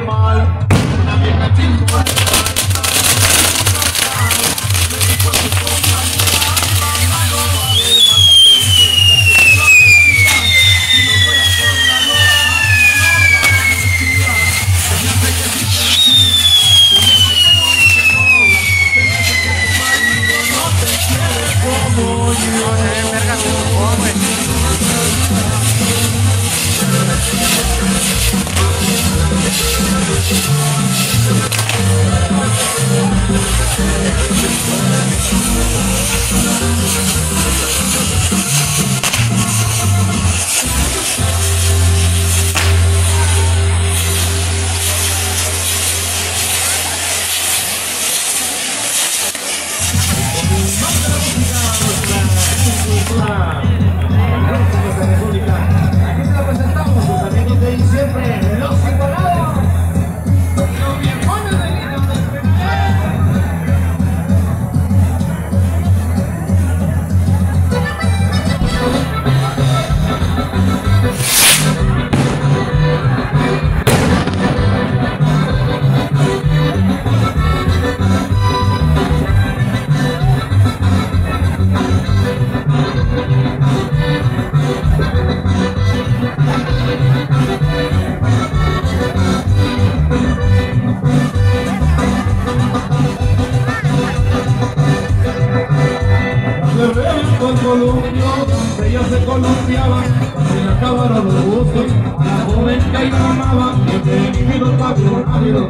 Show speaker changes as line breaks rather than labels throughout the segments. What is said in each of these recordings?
el mal. Una vieja chingona. ellos se Thank you. Columpiaban en la cámara los gustos, a la joven que ahí mamaba, vivido Pablo Ávido,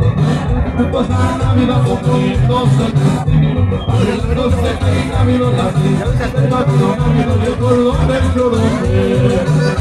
juntos a Navidad, el destino, arreglándose que Navidad, las hijas de Pablo Ávido, y el cordón del cordón.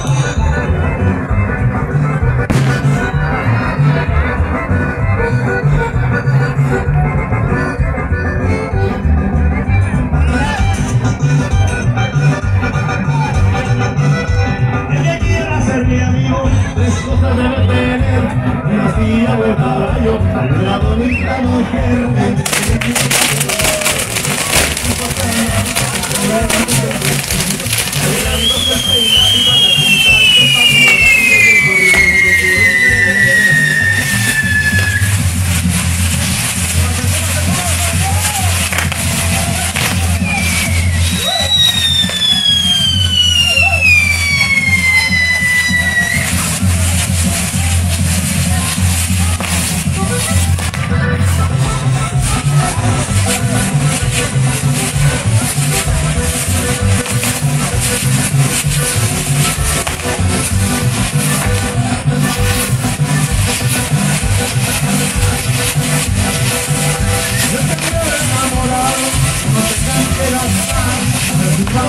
y abordaba yo la bonita mujer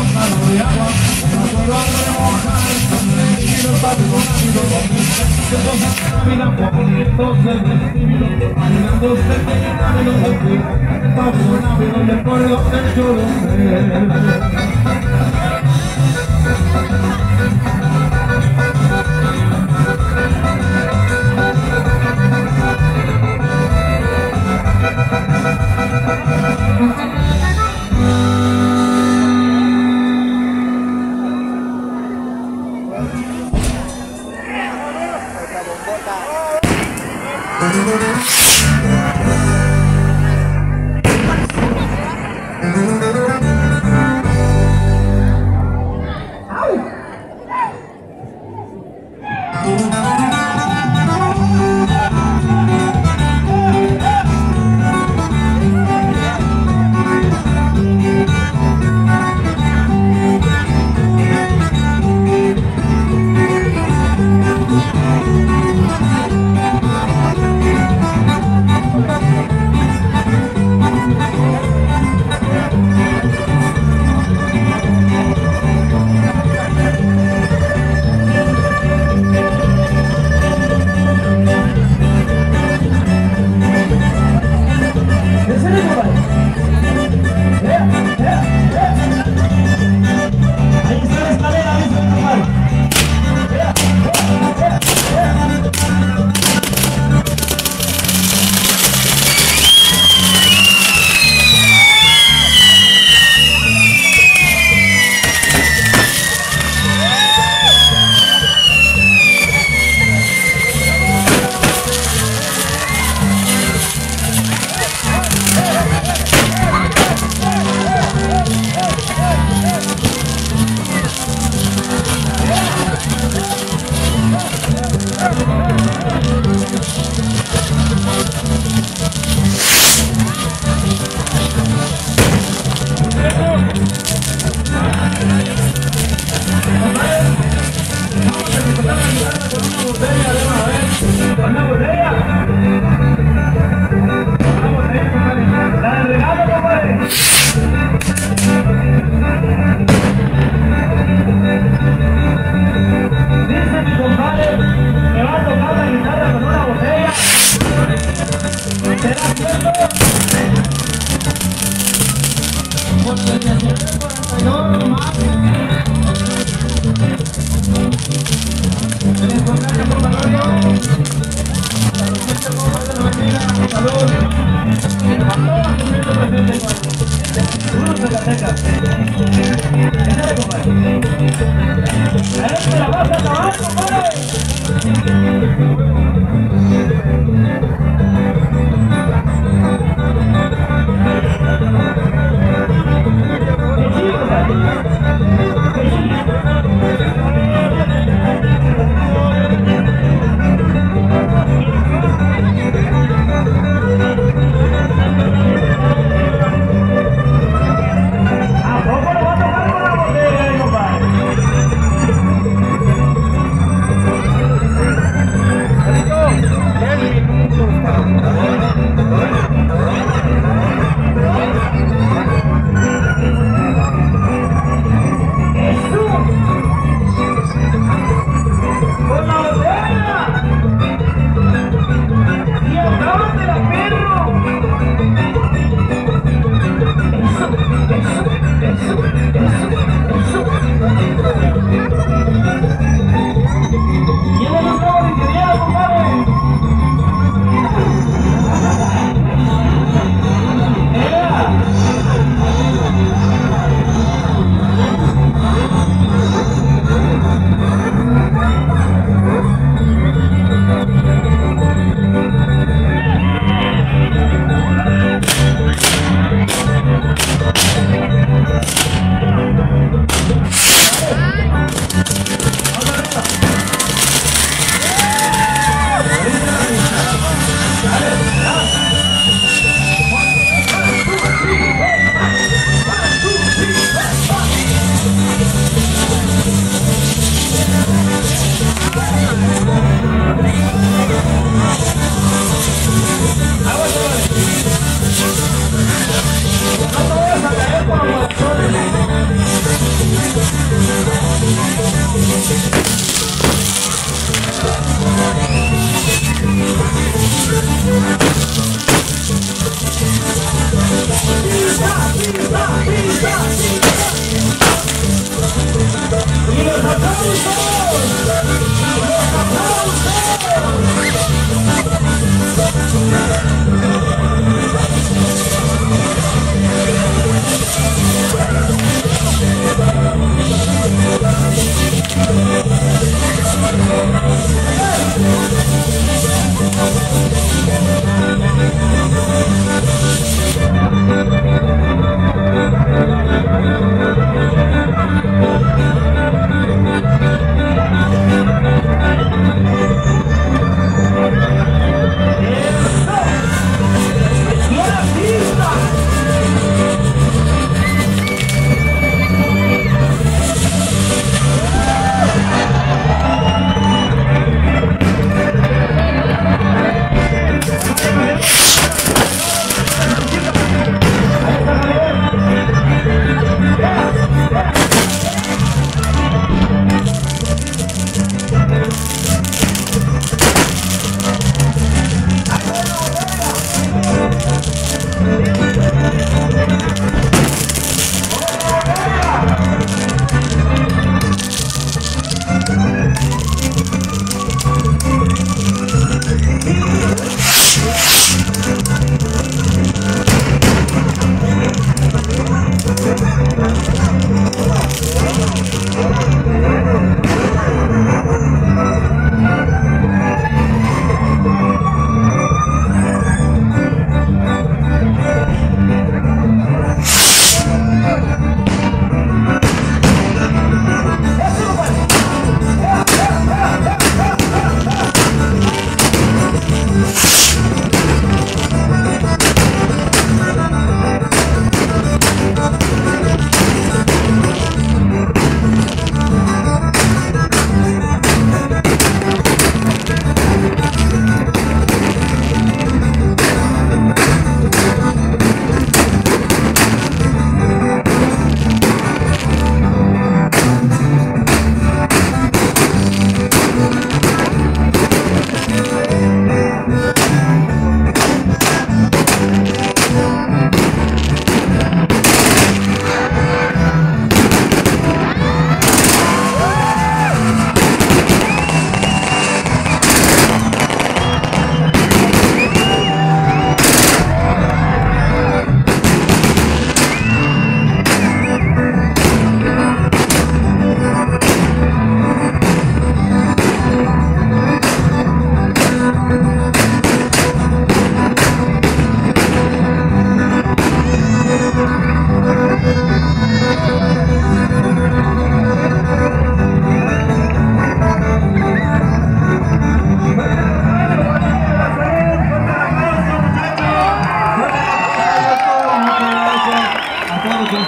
mano de agua.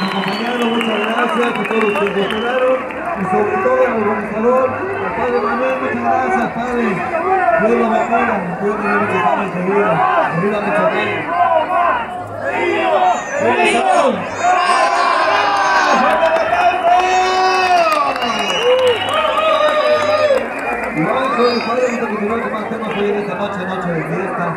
acompañaron, muchas gracias a todos los que votaron y sobre todo al organizador, al
padre Manuel, muchas gracias, padre. Dios lo mejora, Dios lo mejora. Viva ¡Viva! Y vamos a continuar con más temas hoy en esta noche, noche de fiesta.